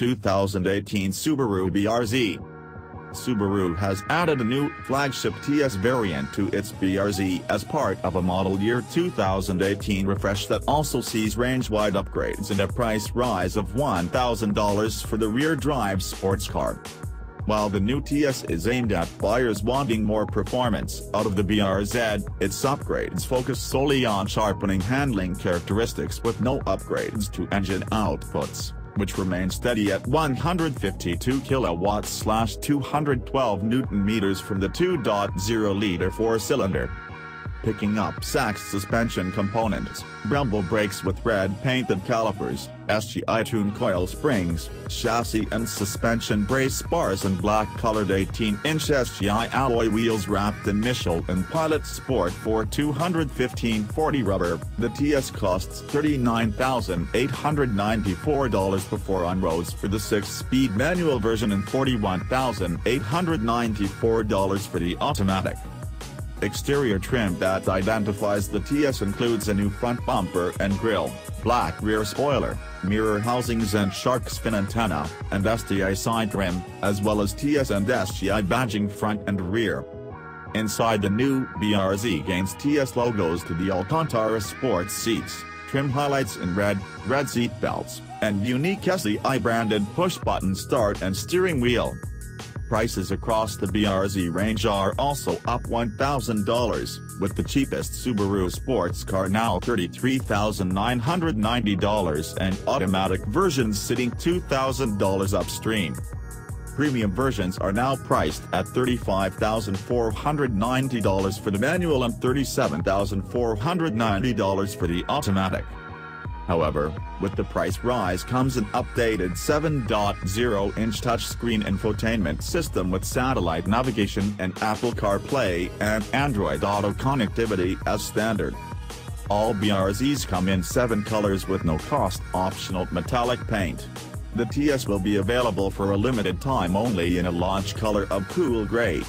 2018 Subaru BRZ. Subaru has added a new flagship TS variant to its BRZ as part of a model year 2018 refresh that also sees range-wide upgrades and a price rise of $1,000 for the rear-drive sports car. While the new TS is aimed at buyers wanting more performance out of the BRZ, its upgrades focus solely on sharpening handling characteristics with no upgrades to engine outputs which remains steady at 152 kilowatts/212 newton meters from the 2.0-liter four-cylinder picking up Sachs suspension components, Brembo brakes with red painted calipers, STI tune coil springs, chassis and suspension brace bars and black-colored 18-inch STI alloy wheels wrapped in Michelin Pilot Sport 4 215-40 rubber. The TS costs $39,894 before on-roads for the 6-speed manual version and $41,894 for the automatic. Exterior trim that identifies the TS includes a new front bumper and grille, black rear spoiler, mirror housings and shark's fin antenna, and STI side trim, as well as TS and STI badging front and rear. Inside the new BRZ gains TS logos to the Alcantara sports seats, trim highlights in red, red seat belts, and unique STI branded push-button start and steering wheel. Prices across the BRZ range are also up $1,000, with the cheapest Subaru sports car now $33,990 and automatic versions sitting $2,000 upstream. Premium versions are now priced at $35,490 for the manual and $37,490 for the automatic. However, with the price rise comes an updated 7.0-inch touchscreen infotainment system with satellite navigation and Apple CarPlay and Android Auto connectivity as standard. All BRZs come in seven colors with no cost optional metallic paint. The TS will be available for a limited time only in a launch color of cool gray.